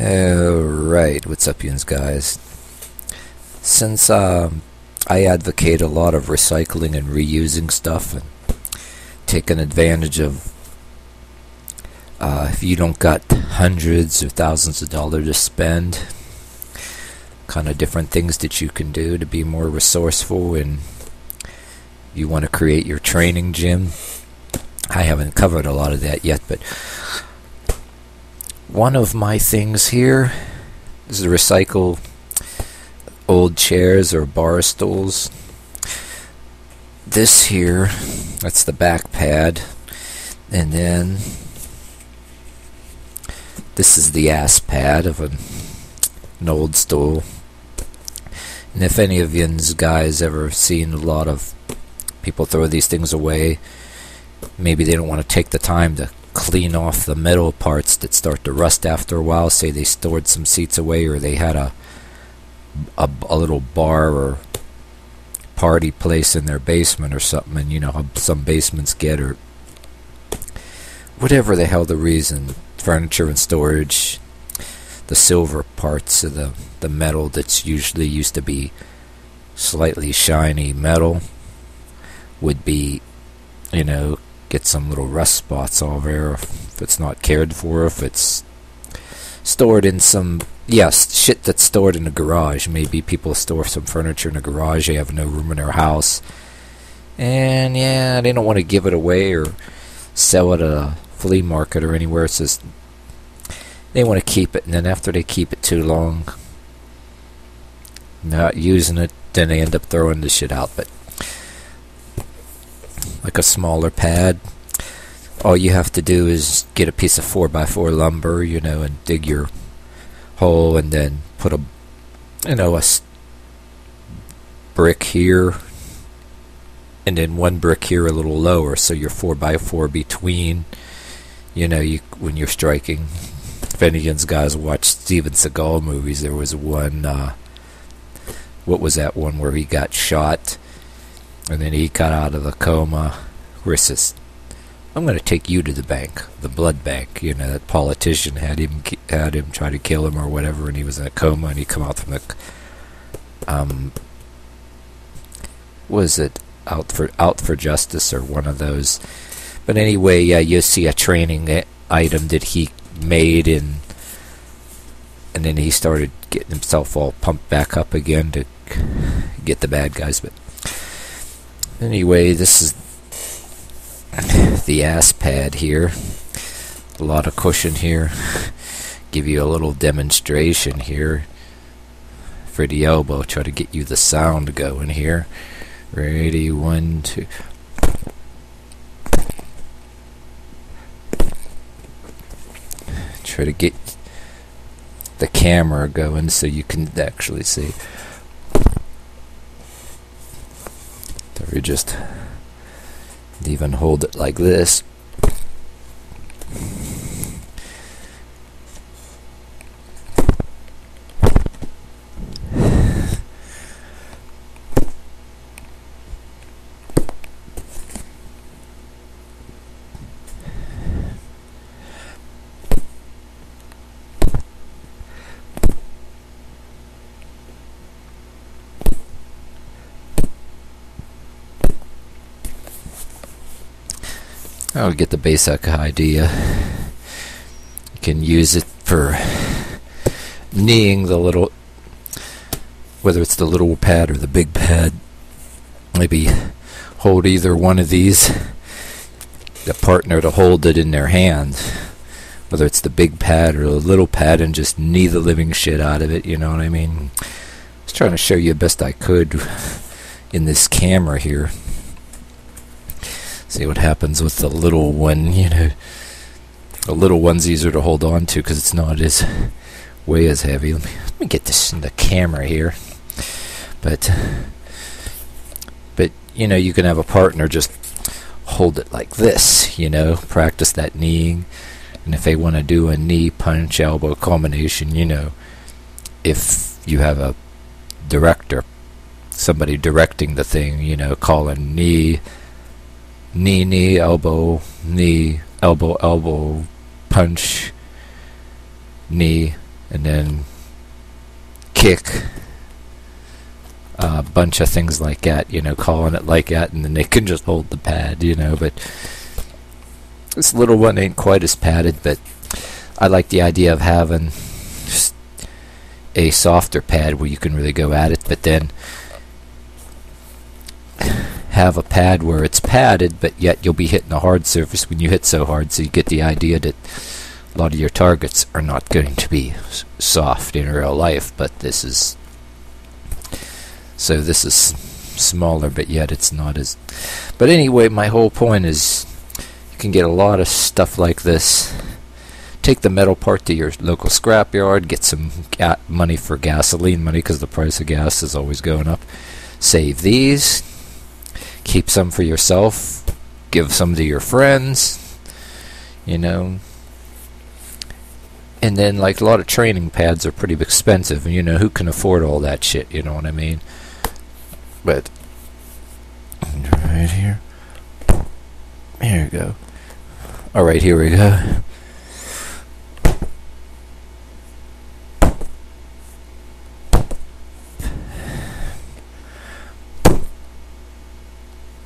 Alright, what's up, yous guys? Since um, I advocate a lot of recycling and reusing stuff and taking advantage of uh, if you don't got hundreds or thousands of dollars to spend, kind of different things that you can do to be more resourceful and you want to create your training gym. I haven't covered a lot of that yet, but one of my things here is to recycle old chairs or bar stools. This here, that's the back pad. And then this is the ass pad of an, an old stool. And if any of you guys ever seen a lot of people throw these things away, maybe they don't want to take the time to clean off the metal parts that start to rust after a while. Say they stored some seats away or they had a, a, a little bar or party place in their basement or something, and you know how some basements get, or whatever the hell the reason, furniture and storage, the silver parts of the, the metal that's usually used to be slightly shiny metal would be, you know, get some little rust spots all there if it's not cared for, if it's stored in some yes, shit that's stored in a garage. Maybe people store some furniture in a garage, they have no room in their house. And yeah, they don't want to give it away or sell it at a flea market or anywhere. It's just they want to keep it, and then after they keep it too long, not using it, then they end up throwing the shit out. But like a smaller pad. All you have to do is get a piece of 4x4 lumber, you know, and dig your hole and then put a, you know, a brick here and then one brick here a little lower so you're 4x4 between, you know, you when you're striking. If any of you guys watch Steven Seagal movies, there was one, uh, what was that one where he got shot and then he got out of the coma. Rissus, I'm going to take you to the bank, the blood bank. You know that politician had him had him try to kill him or whatever, and he was in a coma, and he come out from the um, was it out for out for justice or one of those. But anyway, yeah, you see a training item that he made, and and then he started getting himself all pumped back up again to get the bad guys, but. Anyway, this is the ass pad here. A lot of cushion here. Give you a little demonstration here for the elbow. Try to get you the sound going here. Ready, one, two. Try to get the camera going so you can actually see. We just even hold it like this I'll get the basic idea. You can use it for kneeing the little, whether it's the little pad or the big pad. Maybe hold either one of these, the partner to hold it in their hand, whether it's the big pad or the little pad, and just knee the living shit out of it. You know what I mean? I was trying to show you the best I could in this camera here. See what happens with the little one, you know. The little one's easier to hold on to because it's not as way as heavy. Let me, let me get this in the camera here. But, but you know, you can have a partner just hold it like this, you know, practice that kneeing. And if they want to do a knee punch elbow combination, you know, if you have a director, somebody directing the thing, you know, calling knee knee, knee, elbow, knee, elbow, elbow, punch, knee, and then kick. A bunch of things like that, you know, calling it like that, and then they can just hold the pad, you know. But this little one ain't quite as padded, but I like the idea of having a softer pad where you can really go at it, but then have a pad where it's padded, but yet you'll be hitting a hard surface when you hit so hard, so you get the idea that a lot of your targets are not going to be soft in real life, but this is so this is smaller, but yet it's not as. But anyway, my whole point is you can get a lot of stuff like this. Take the metal part to your local scrapyard, get some money for gasoline money because the price of gas is always going up. Save these, keep some for yourself, give some to your friends, you know. And then, like, a lot of training pads are pretty expensive, and you know, who can afford all that shit, you know what I mean? But, right here. Here we go. Alright, here we go.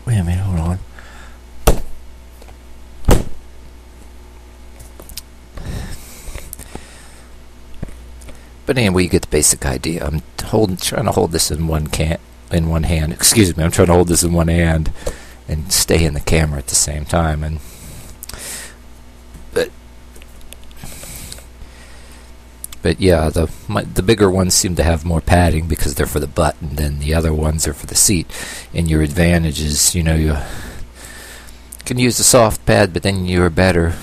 Wait a minute, hold on. But anyway, you get the basic idea. I'm holding, trying to hold this in one can, in one hand. Excuse me, I'm trying to hold this in one hand and stay in the camera at the same time. And but but yeah, the my, the bigger ones seem to have more padding because they're for the butt, and then the other ones are for the seat. And your advantage is, you know, you can use a soft pad, but then you're better.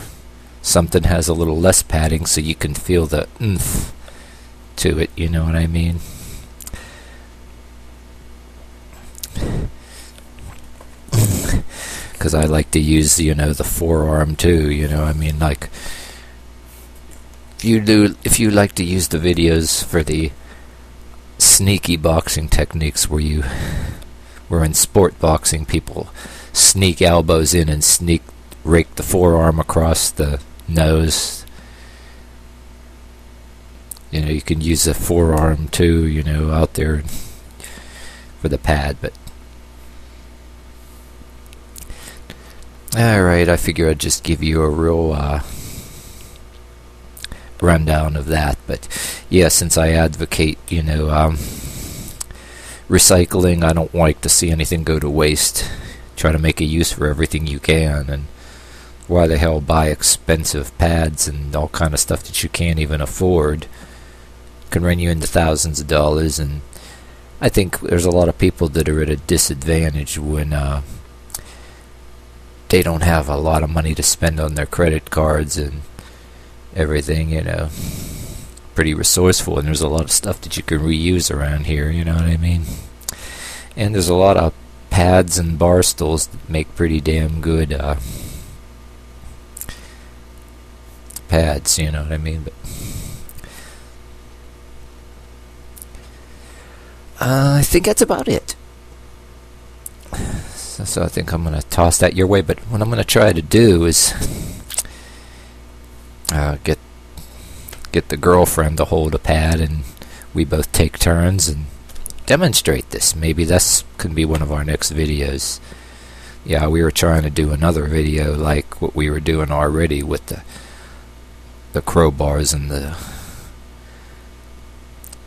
Something has a little less padding, so you can feel the oomph to it. You know what I mean? Because I like to use, you know, the forearm too. You know, I mean, like if you do, if you like to use the videos for the sneaky boxing techniques, where you, where in sport boxing people sneak elbows in and sneak rake the forearm across the nose. You know, you can use the forearm too, you know, out there for the pad, but Alright, I figure I'd just give you a real uh, rundown of that. But yeah, since I advocate, you know, um, recycling, I don't like to see anything go to waste. Try to make a use for everything you can. And why the hell buy expensive pads and all kind of stuff that you can't even afford? Can run you into thousands of dollars. And I think there's a lot of people that are at a disadvantage when. Uh, they don't have a lot of money to spend on their credit cards and everything, you know. Pretty resourceful, and there's a lot of stuff that you can reuse around here, you know what I mean? And there's a lot of pads and bar stools that make pretty damn good uh, pads, you know what I mean? But uh, I think that's about it. So, so I think I'm going to toss that your way. But what I'm going to try to do is uh, get get the girlfriend to hold a pad, and we both take turns and demonstrate this. Maybe this can be one of our next videos. Yeah, we were trying to do another video like what we were doing already with the the crowbars and the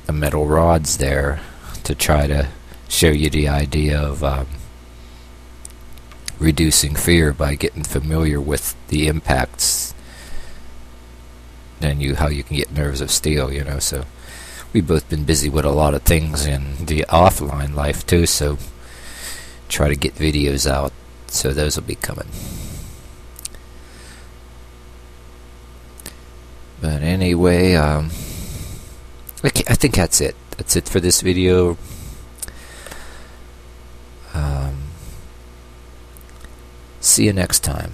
the metal rods there to try to show you the idea of um, reducing fear by getting familiar with the impacts and you how you can get nerves of steel, you know. So we've both been busy with a lot of things in the offline life too, so try to get videos out. So those will be coming. But anyway, um, I, I think that's it. That's it for this video. Um, See you next time.